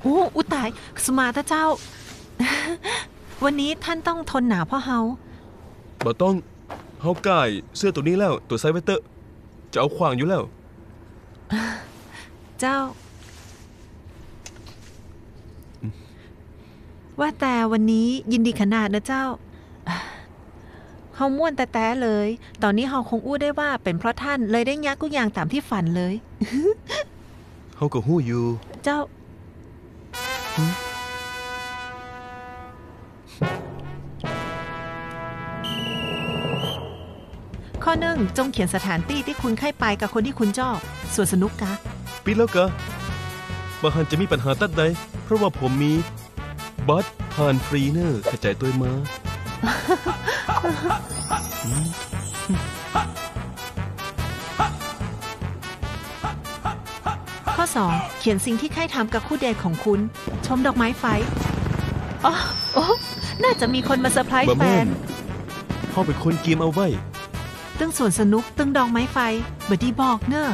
โอ้อุยตาย smart เจ้า วันนี้ท่านต้องทนหนาวเพราะเฮาบ่ต้องเฮาก่ายเสื้อตัวนี้แล้วตั๋วใส่ไว้เต๊อะจะเอาขว้างอยู่แล้ว เจ้า ว่าแต่วันนี้ยินดีขนาดนะเจ้า เฮาม่วนแต๊แต๊เลย ตอนนี้เฮาคงอู้ได้ว่าเป็นเพราะท่านเลยได้ยะกู้อย่างตามที่ฝันเลยเฮาก็ฮู้อยู่ เจ้า ข้อหนึ่งจงเขียนสถานที่ที่คุณใครไปกับคนที่คุณชอบส่วนสนุกกะ ปิดแล้วกะบ่หันจะมีปัญหาตัดใด เพราะว่าผมมี บัตรผ่านฟรีเนอร์กระจายตัวมา ข้อ 2 เขียนสิ่งที่ใครทำกับคู่เดทของคุณ ชมดอกไม้ไฟอ๋อโอ้น่าจะมีคนมาเซอร์ไพรส์บ่แฟแม่นนเฮาเป็นคนเกมเอาไว้ ตึงสวนสนุกตึงดอกไม้ไฟเบดดี้บอกเนอะ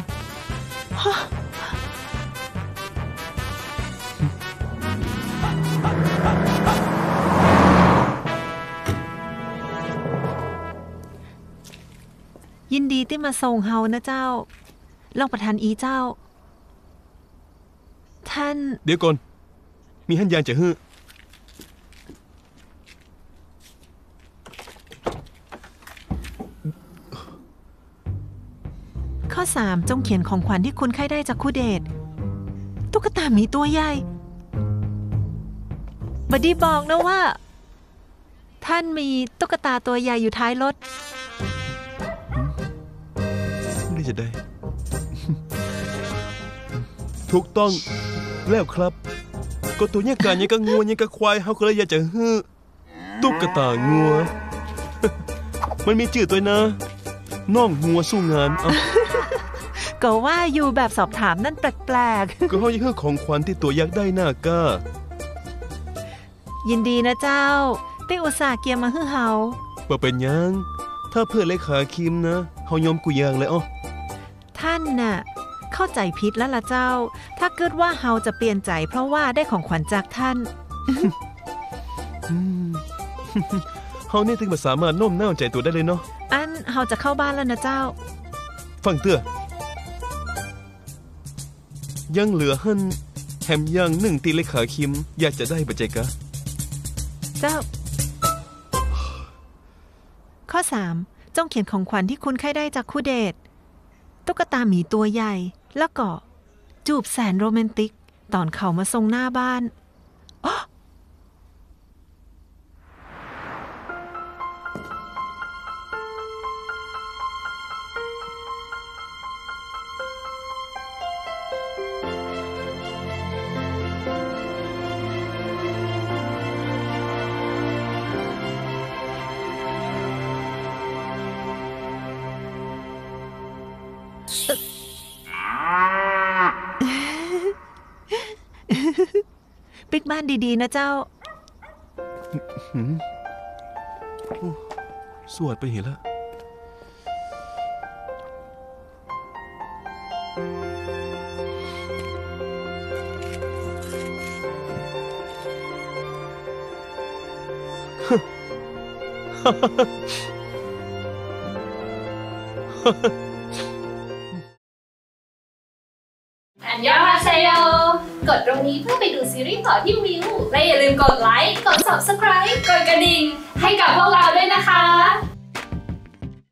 ยินดีที่มาส่งเฮานะเจ้าลองประทานอีเจ้า ท่าน เดี๋ยวก่อน มีหันยางจะฮื้อข้อ 3 จงเขียนของขวัญที่คุณใครได้จากคู่เดท ตุ๊กตาหมีตัวใหญ่บัดดี้บอกนะว่า ท่านมีตุ๊กตาตัวใหญ่อยู่ท้ายรถ นี่จะได้ ถูกต้องแล้วครับ ก็ตัวเนี้ยกันยังก็งัวยังก็ควายเฮาก็เลยอยากจะฮื้อตุ๊กตางัว มันมีจื่อตัวนะน้องงัวสู้งานเอ้าก็ว่าอยู่แบบสอบถามนั่นแปลกก็เฮายังฮื้อของขวัญที่ตัวอยากได้หน้ากล้าๆยินดีนะเจ้าที่อุตส่าห์เกียมมาฮือเฮาบ่เป็นหยัง ถ้าเพื่อนเลขาคิมนะเฮายอมกูยางเลยอ้อ ท่านน่ะ เข้าใจผิดแล้วล่ะเจ้า ถ้าเกิดว่าเฮาจะเปลี่ยนใจเพราะว่าได้ของขวัญจากท่านอืมเฮานี่ถึงมาสามารถโน้มน้าวใจตัวได้เลยเนาะ อันเฮาจะเข้าบ้านแล้วนะเจ้า ฟังเตื้อ ยังเหลือหันแฮมย่างหนึ่งตีเลขาคิม อยากจะได้บัจเจกะ เจ้า ข้อ 3 จงเขียนของขวัญที่คุณใครได้จากคู่เดท ตุ๊กตาหมีตัวใหญ่ แล้วก็ จูบแสนโรแมนติก ตอนเขามาทรงหน้าบ้านอ๋อ ปิดบ้านดีๆนะเจ้า สวดไปเห็นละอัน กดตรงนี้เพื่อไปดูซีรีส์ต่อที่วิวและอย่าลืมกดไลค์ กด subscribe กดกระดิ่ง ให้กับพวกเราด้วยนะคะ